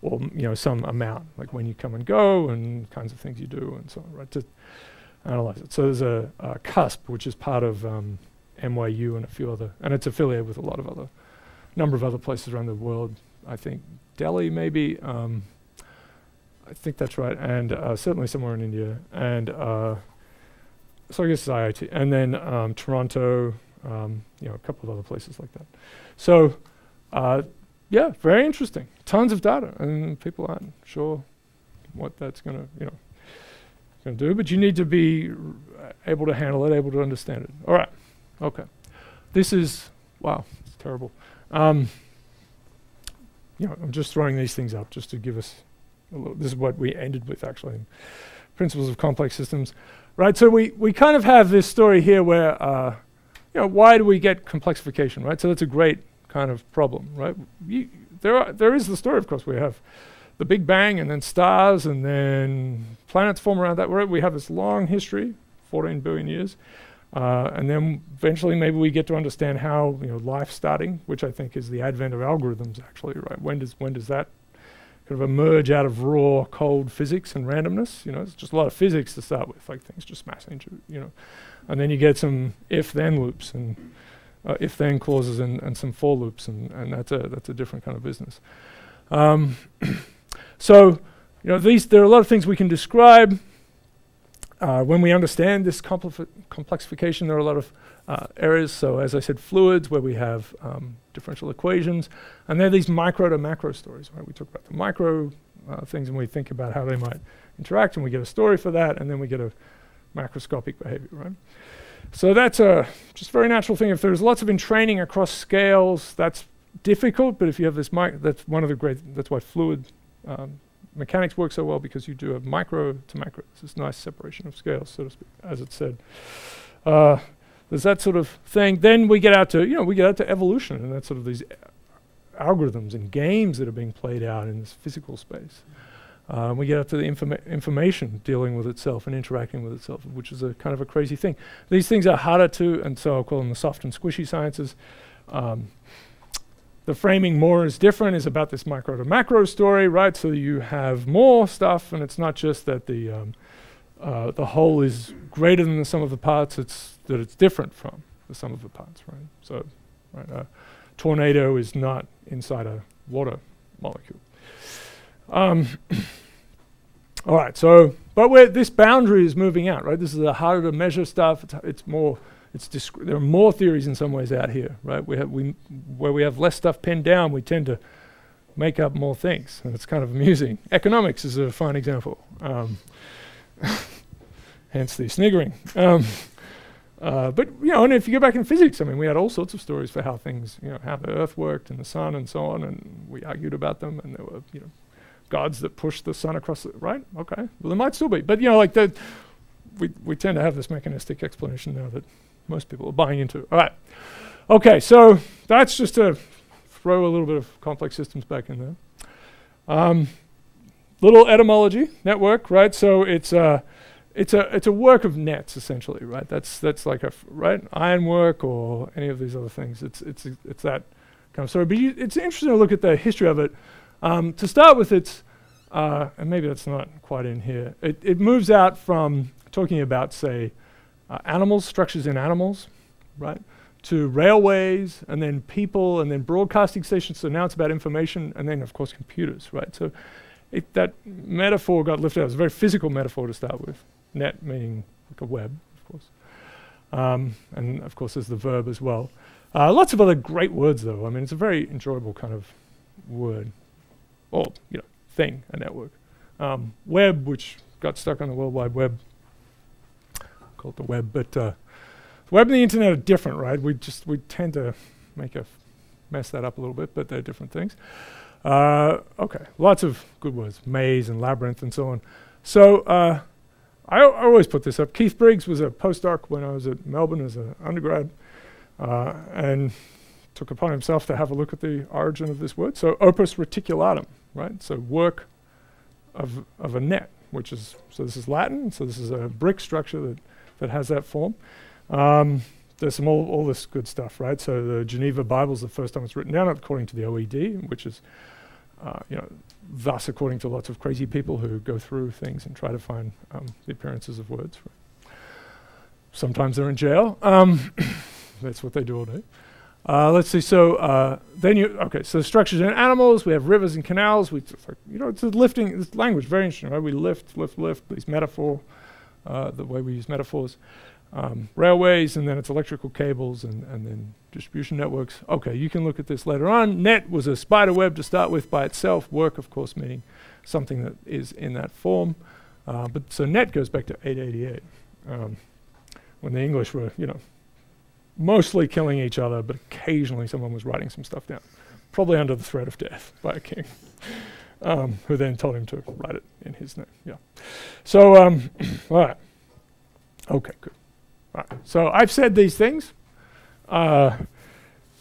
Or you know some amount, like when you come and go, and kinds of things you do, and so on, right? To analyze it. So there's a, a CUSP, which is part of um, NYU and a few other, and it's affiliated with a lot of other, number of other places around the world. I think Delhi maybe. Um, I think that's right, and uh, certainly somewhere in India, and uh, so I guess IIT, and then um, Toronto, um, you know, a couple of other places like that. So, uh, yeah, very interesting. Tons of data, and people aren't sure what that's going to, you know, going to do. But you need to be able to handle it, able to understand it. All right, okay. This is wow, it's terrible. Um, you know, I'm just throwing these things up just to give us a little, this is what we ended with actually, principles of complex systems, right? So we, we kind of have this story here where, uh, you know, why do we get complexification, right? So that's a great kind of problem, right? You, there, are, there is the story, of course, we have the Big Bang and then stars and then planets form around that. We have this long history, 14 billion years. Uh, and then eventually maybe we get to understand how you know life starting, which I think is the advent of algorithms actually, right? When does when does that kind of emerge out of raw cold physics and randomness? You know, it's just a lot of physics to start with, like things just mass into you know, and then you get some if-then loops and uh, if-then clauses and, and some for loops, and, and that's a that's a different kind of business. Um, so, you know, these there are a lot of things we can describe. Uh, when we understand this complexification, there are a lot of uh, areas. So, as I said, fluids where we have um, differential equations, and there are these micro to macro stories. Right, we talk about the micro uh, things, and we think about how they might interact, and we get a story for that, and then we get a macroscopic behavior. Right. So that's a just very natural thing. If there's lots of entraining across scales, that's difficult. But if you have this, that's one of the great. That's why fluid um, mechanics work so well because you do a micro to macro. This nice separation of scales, so to speak, as it said. Uh, there's that sort of thing. Then we get out to you know we get out to evolution, and that's sort of these algorithms and games that are being played out in this physical space. Um, we get up to the informa information dealing with itself and interacting with itself, which is a kind of a crazy thing. These things are harder to, and so I'll call them the soft and squishy sciences. Um, the framing more is different is about this micro to macro story, right? So you have more stuff, and it's not just that the um, uh, the whole is greater than the sum of the parts; it's that it's different from the sum of the parts, right? So, right, a tornado is not inside a water molecule. Um, all right, so but where this boundary is moving out, right? This is a harder to measure stuff. It's, it's more there are more theories in some ways out here, right? We have we where we have less stuff pinned down, we tend to make up more things, and it's kind of amusing. Economics is a fine example. Um, hence the sniggering. Um, uh, but you know, and if you go back in physics, I mean, we had all sorts of stories for how things, you know, how the Earth worked and the sun and so on, and we argued about them, and there were, you know, gods that pushed the sun across the right. Okay, well, there might still be, but you know, like the we we tend to have this mechanistic explanation now that most people are buying into. All right. Okay, so that's just to throw a little bit of complex systems back in there. Um, little etymology network, right? So it's a it's a it's a work of nets essentially, right? That's that's like a right ironwork or any of these other things. It's it's it's that kind of story. But you, it's interesting to look at the history of it. Um, to start with, it's uh, and maybe that's not quite in here. It it moves out from talking about say uh, animals, structures in animals, right? To railways, and then people, and then broadcasting stations. So now it's about information, and then of course computers, right? So it, that metaphor got lifted out. It's a very physical metaphor to start with. Net meaning like a web, of course. Um, and of course there's the verb as well. Uh, lots of other great words though. I mean, it's a very enjoyable kind of word, or you know, thing, a network. Um, web, which got stuck on the World Wide Web call it the web. But uh, the web and the internet are different, right? We just we tend to make a mess that up a little bit, but they're different things. Uh, okay, lots of good words, maze and labyrinth and so on. So uh, I, I, always put this up. Keith Briggs was a postdoc when I was at Melbourne as an undergrad, uh, and took upon himself to have a look at the origin of this word. So opus reticulatum, right? So work of of a net, which is so this is Latin. So this is a brick structure that that has that form. Um, there's some all, all this good stuff, right? So the Geneva Bible is the first time it's written down according to the OED, which is, uh, you know, thus according to lots of crazy people who go through things and try to find um, the appearances of words. Sometimes they're in jail. Um, that's what they do all day. Uh, let's see. So uh, then you okay. So structures in animals. We have rivers and canals. We you know it's a lifting it's language. Very interesting, right? We lift, lift, lift. These metaphor uh, the way we use metaphors. Um, railways, and then it's electrical cables, and, and then distribution networks. Okay, you can look at this later on. Net was a spider web to start with by itself. Work, of course, meaning something that is in that form. Uh, but so net goes back to 888, um, when the English were, you know, mostly killing each other, but occasionally someone was writing some stuff down. probably under the threat of death by a king, um, who then told him to write it in his name. Yeah. So, um, all right. Okay, good. All right. So I've said these things. Uh,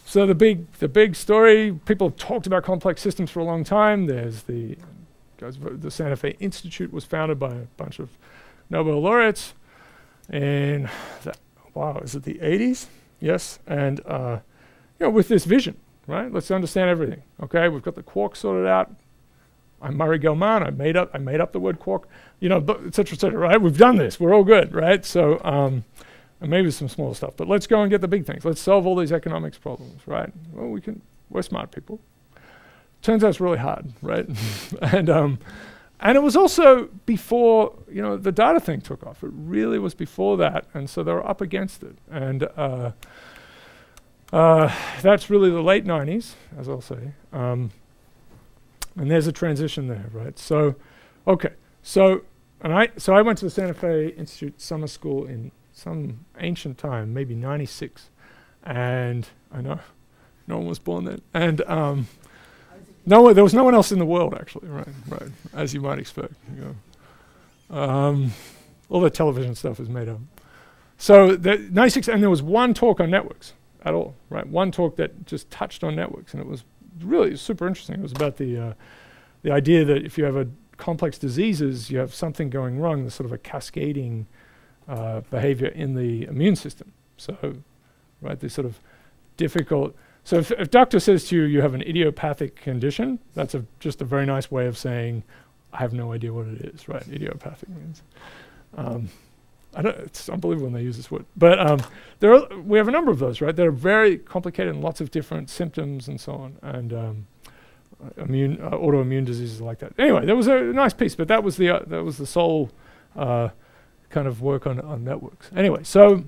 so the big, the big story. People have talked about complex systems for a long time. There's the the Santa Fe Institute was founded by a bunch of Nobel laureates, and wow, is it the 80s? Yes, and uh, you know, with this vision, right? Let's understand everything. Okay, we've got the quark sorted out. I'm Murray Gell-Mann. I made up. I made up the word quark. You know, et cetera, et cetera. Right? We've done this. We're all good, right? So, um, maybe some small stuff, but let's go and get the big things. Let's solve all these economics problems, right? Well, we can. We're smart people. Turns out it's really hard, right? and um, and it was also before you know the data thing took off. It really was before that, and so they were up against it. And uh, uh, that's really the late 90s, as I'll say. Um, and there's a transition there, right? So, okay, so and I so I went to the Santa Fe Institute summer school in some ancient time, maybe 96, and I know no one was born then, and um, no, there was no one else in the world actually, right? Right, as you might expect. You know. um, all the television stuff is made up. So the 96, and there was one talk on networks at all, right? One talk that just touched on networks, and it was really super interesting. It was about the uh, the idea that if you have a complex diseases, you have something going wrong. There's sort of a cascading uh, behavior in the immune system. So, right, this sort of difficult so if, if doctor says to you, you have an idiopathic condition, that's a, just a very nice way of saying, I have no idea what it is, right? Idiopathic means. Um, I don't, it's unbelievable when they use this word. But um, there are, we have a number of those, right? They're very complicated and lots of different symptoms and so on. And um, immune, uh, autoimmune diseases like that. Anyway, that was a nice piece, but that was the, uh, that was the sole uh, kind of work on, on networks. Anyway, so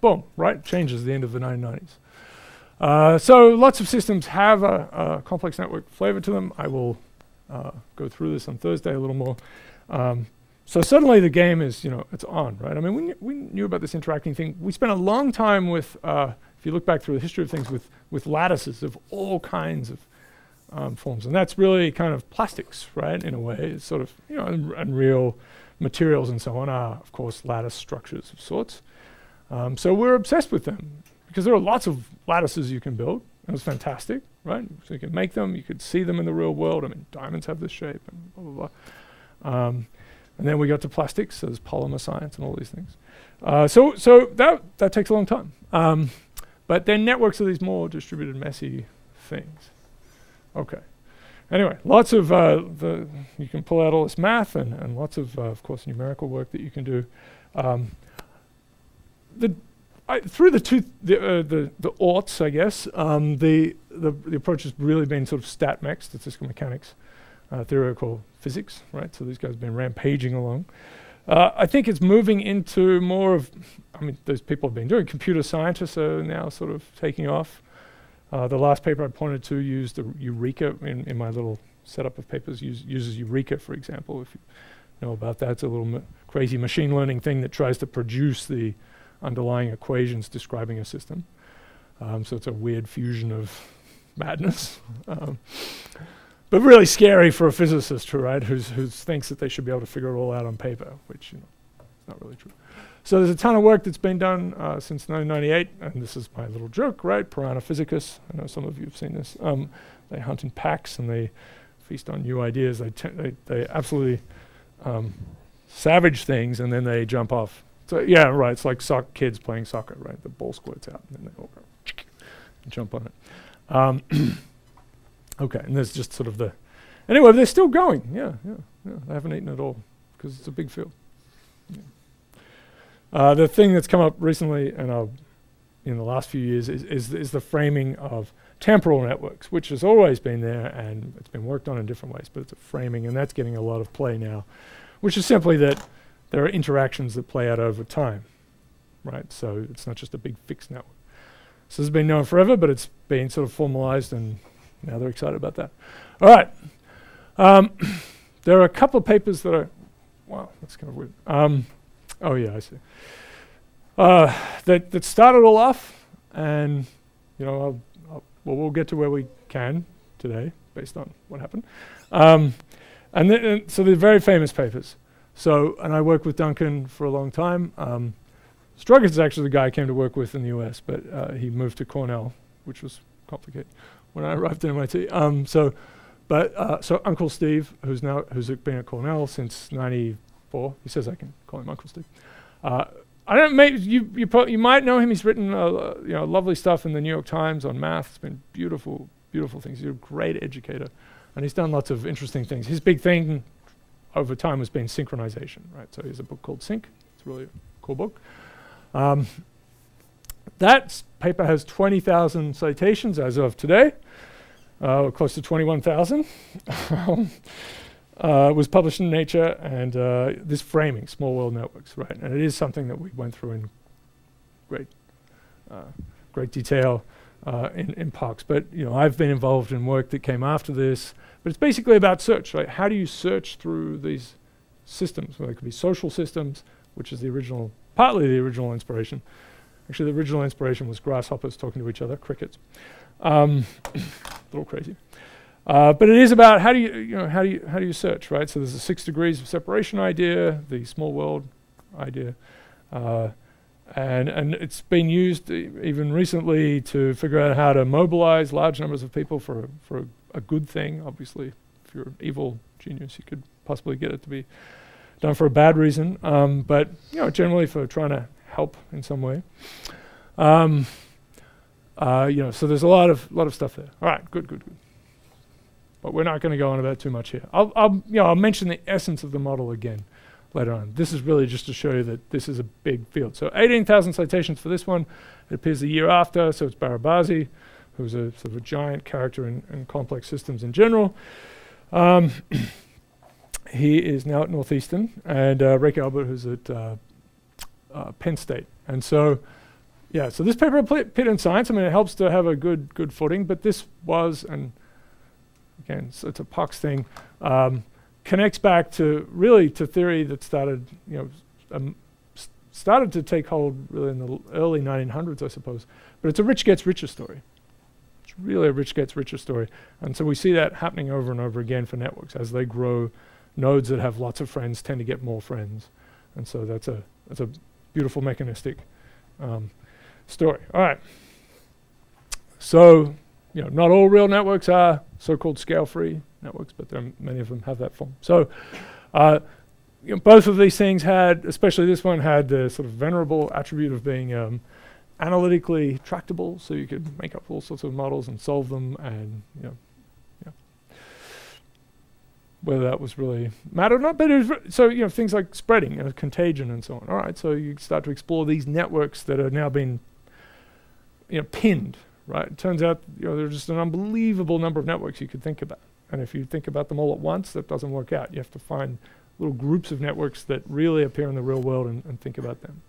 boom, right? Changes the end of the 1990s. Uh, so lots of systems have a, a, complex network flavor to them. I will uh, go through this on Thursday a little more. Um, so suddenly the game is, you know, it's on, right? I mean, we, kn we knew about this interacting thing. We spent a long time with, uh, if you look back through the history of things, with, with lattices of all kinds of um, forms. And that's really kind of plastics, right, in a way. It's sort of, you know, un unreal materials and so on are, of course, lattice structures of sorts. Um, so we're obsessed with them because there are lots of lattices you can build. It was fantastic, right? So you can make them, you could see them in the real world. I mean, diamonds have this shape and blah, blah, blah. Um, and then we got to plastics, so there's polymer science and all these things. Uh, so so that, that takes a long time. Um, but then networks are these more distributed, messy things. Okay. Anyway, lots of, uh, the, you can pull out all this math and, and lots of, uh, of course, numerical work that you can do. Um, the I, through the two the, uh, the the aughts, I guess, um, the, the the approach has really been sort of stat mech, statistical mechanics, uh, theoretical physics, right? So these guys have been rampaging along. Uh, I think it's moving into more of, I mean, those people have been doing. Computer scientists are now sort of taking off. Uh, the last paper I pointed to used the Eureqa in, in my little setup of papers. Use, uses Eureqa, for example. If you know about that, it's a little ma crazy machine learning thing that tries to produce the underlying equations describing a system. Um, so it's a weird fusion of madness. Um, but really scary for a physicist, right, who thinks that they should be able to figure it all out on paper, which, you know, is not really true. So there's a ton of work that's been done uh, since 1998, and this is my little joke, right? Piranha physicus. I know some of you have seen this. Um, they hunt in packs and they feast on new ideas. They, they, they absolutely um, savage things, and then they jump off so yeah, right. It's like soc kids playing soccer, right? The ball squirts out, and then they all go jump on it. Um, okay, and there's just sort of the. Anyway, they're still going. Yeah, yeah, yeah. They haven't eaten at all because it's a big field. Yeah. Uh, the thing that's come up recently, and I'll, in the last few years, is, is, is the framing of temporal networks, which has always been there and it's been worked on in different ways, but it's a framing, and that's getting a lot of play now, which is simply that there are interactions that play out over time, right? So it's not just a big fixed network. So this has been known forever, but it's been sort of formalized, and now they're excited about that. All right. Um, there are a couple of papers that are, wow, that's kind of weird. Um, oh yeah, I see. Uh, that that started all off, and you know, I'll, I'll, well, we'll get to where we can today, based on what happened. Um, and, then, and so they're very famous papers. So, and I worked with Duncan for a long time. Um, is actually the guy I came to work with in the US, but uh, he moved to Cornell, which was complicated when I arrived at MIT. Um, so, but uh, so Uncle Steve, who's now who's been at Cornell since '94, he says I can call him Uncle Steve. Uh, I don't. You you you might know him. He's written uh, you know lovely stuff in the New York Times on math. It's been beautiful, beautiful things. He's a great educator, and he's done lots of interesting things. His big thing over time has been synchronization, right? So he has a book called Sync. It's really a cool book. Um, that paper has 20,000 citations as of today, uh, close to 21,000. Um, uh, was published in Nature, and uh, this framing, small world networks, right? And it is something that we went through in great, uh, great detail uh, in, in PoCS. But you know, I've been involved in work that came after this. But it's basically about search, right? How do you search through these systems? Well, they could be social systems, which is the original, partly the original inspiration. Actually, the original inspiration was grasshoppers talking to each other, crickets. Um, a little crazy. Uh, but it is about how do you, you know, how do you, how do you search, right? So there's a six degrees of separation idea, the small world idea, uh, and and it's been used e- even recently to figure out how to mobilize large numbers of people for a, for a, a good thing. Obviously, if you're an evil genius, you could possibly get it to be done for a bad reason, um, but you know, generally for trying to help in some way. Um, uh, you know, so there's a lot of lot of stuff there. All right, good, good, good. But we're not going to go on about too much here. I'll, I'll, you know, I'll mention the essence of the model again later on. This is really just to show you that this is a big field. So 18,000 citations for this one. It appears the year after, so it's Barabási, who's a sort of a giant character in, in complex systems in general. Um, he is now at Northeastern, and uh, Réka Albert, who's at uh, uh, Penn State. And so, yeah, so this paper appeared in Science. I mean, it helps to have a good good footing, but this was, and again, so it's a PoCS thing, um, connects back to really to theory that started, you know, um, started to take hold really in the early 1900s, I suppose. But it's a rich gets richer story. It's really a rich gets richer story, and so we see that happening over and over again for networks as they grow. Nodes that have lots of friends tend to get more friends, and so that's a that's a beautiful mechanistic um, story. All right. So, you know, not all real networks are so-called scale-free networks, but many of them have that form. So, uh, you know, both of these things had, especially this one, had the sort of venerable attribute of being um, analytically tractable, so you could make up all sorts of models and solve them, and you know. Whether that was really mattered or not, but it was so you know things like spreading, know, contagion, and so on. All right, so you start to explore these networks that are now being, you know, pinned. Right, it turns out you know there's just an unbelievable number of networks you could think about, and if you think about them all at once, that doesn't work out. You have to find little groups of networks that really appear in the real world and, and think about them.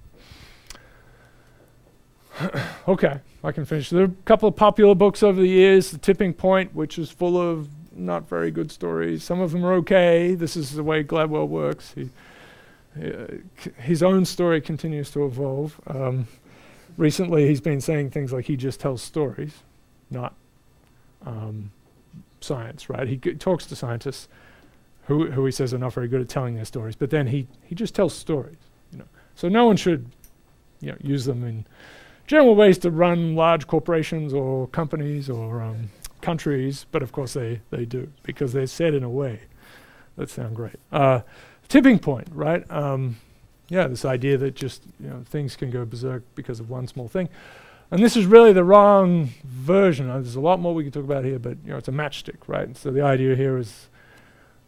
okay, I can finish. There are a couple of popular books over the years. The Tipping Point, which is full of not very good stories. Some of them are okay. This is the way Gladwell works. He, uh, his own story continues to evolve. Um, recently, he's been saying things like he just tells stories, not um, science. Right? He talks to scientists who, who he says are not very good at telling their stories, but then he, he just tells stories. You know, so no one should, you know, use them in general ways to run large corporations or companies or um, countries, but of course they, they do because they're said in a way that sound great. Uh, tipping point, right? Um, yeah, this idea that just you know things can go berserk because of one small thing, and this is really the wrong version. Uh, there's a lot more we can talk about here, but you know it's a matchstick, right? And so the idea here is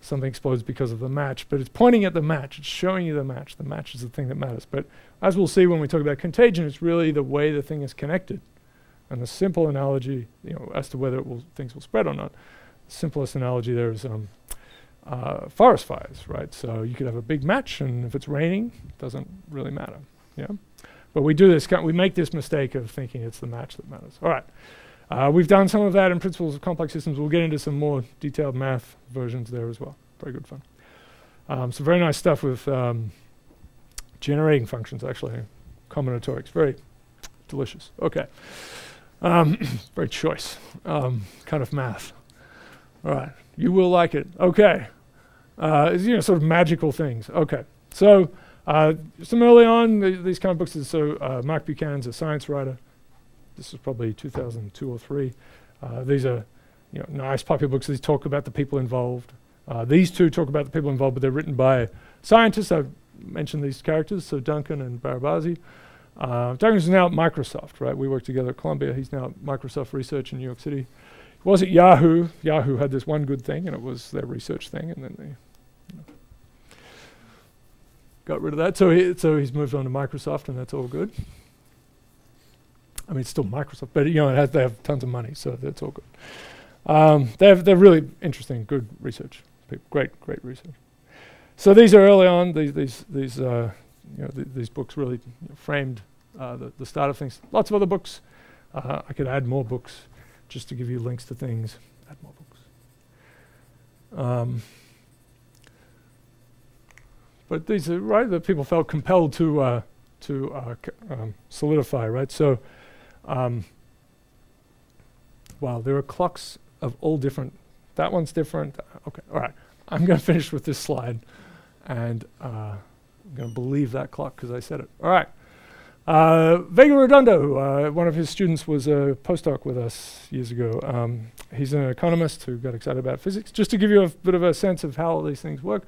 something explodes because of the match, but it's pointing at the match. It's showing you the match. The match is the thing that matters. But as we'll see when we talk about contagion, it's really the way the thing is connected. And the simple analogy, you know, as to whether it will, things will spread or not, simplest analogy there is um, uh, forest fires, right? So you could have a big match, and if it's raining, it doesn't really matter. Yeah, but we do this. We make this mistake of thinking it's the match that matters. All right, uh, we've done some of that in principles of complex systems. We'll get into some more detailed math versions there as well. Very good fun. Um, some very nice stuff with um, generating functions, actually, combinatorics. Very delicious. Okay. Um, very choice um, kind of math. All right, you will like it. Okay, uh, you know, sort of magical things. Okay, so uh, some early on th- these kind of books. So uh, Mark Buchanan's a science writer. This is probably 2002 or three. Uh, these are you know nice popular books. These talk about the people involved. Uh, these two talk about the people involved, but they're written by scientists. I've mentioned these characters, so Duncan and Barabási. Uh, Duncan is now at Microsoft, right? We work together at Columbia. He's now at Microsoft Research in New York City. He was at Yahoo. Yahoo had this one good thing, and it was their research thing, and then they you know, got rid of that. So, he, so he's moved on to Microsoft, and that's all good. I mean, it's still Microsoft, but you know, has, they have tons of money, so that's all good. Um, they're, they're really interesting, good research. Great, great research. So these are early on. These these these uh, you know th- these books really you know, framed uh, the the start of things. Lots of other books. Uh, I could add more books, just to give you links to things. Add more books. Um, but these are right that people felt compelled to uh, to uh, um, solidify. Right. So, um, wow, there are clocks of all different. That one's different. Okay. All right. I'm going to finish with this slide, and uh, going to believe that clock because I said it. All right. Uh, Vega Redondo, uh, one of his students was a postdoc with us years ago. Um, he's an economist who got excited about physics. Just to give you a bit of a sense of how these things work,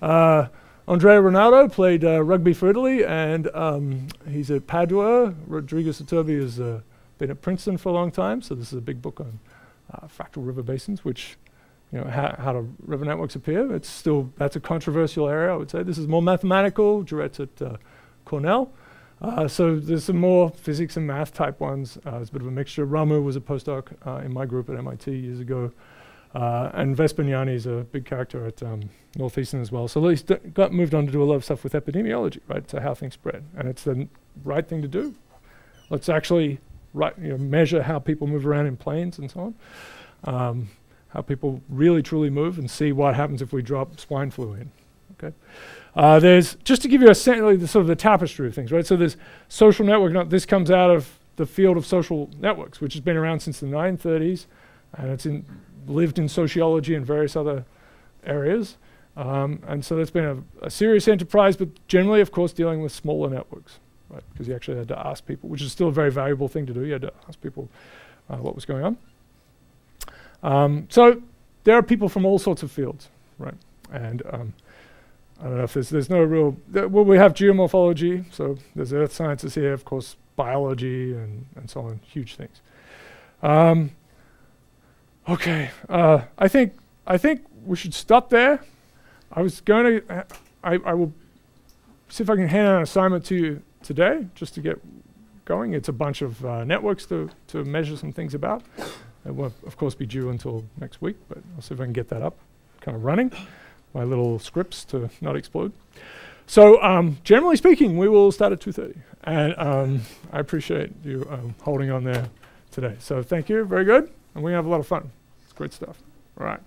uh, Andrea Rinaldo played uh, rugby for Italy, and um, he's at Padua. Rodríguez-Iturbe has uh, been at Princeton for a long time, so this is a big book on uh, fractal river basins, which you know, how, how do river networks appear? It's still, that's a controversial area, I would say. This is more mathematical. Durrett's at uh, Cornell. Uh, so there's some more physics and math type ones. Uh, it's a bit of a mixture. Ramu was a postdoc uh, in my group at MIT years ago. Uh, and Vespignani is a big character at um, Northeastern as well. So he's got moved on to do a lot of stuff with epidemiology, right? So how things spread. And it's the right thing to do. Let's actually right, you know, measure how people move around in planes and so on. Um, how people really truly move and see what happens if we drop swine flu in. Okay, uh, there's just to give you a sense, like the sort of the tapestry of things, right? So there's social network. Now this comes out of the field of social networks, which has been around since the 1930s, and it's in, lived in sociology and various other areas. Um, and so that's been a, a serious enterprise, but generally, of course, dealing with smaller networks, right? Because you actually had to ask people, which is still a very valuable thing to do. You had to ask people uh, what was going on. Um, so there are people from all sorts of fields, right? And um, I don't know if there's there's no real th- well we have geomorphology, so there's earth sciences here, of course, biology and and so on, huge things. Um, okay, uh, I think I think we should stop there. I was going to uh, I, I will see if I can hand out an assignment to you today, just to get going. It's a bunch of uh, networks to to measure some things about. It won't, of course, be due until next week, but I'll see if I can get that up, kind of running. My little scripts to not explode. So, um, generally speaking, we will start at 2:30, and um, I appreciate you um, holding on there today. So, thank you. Very good, and we have a lot of fun. It's great stuff. All right.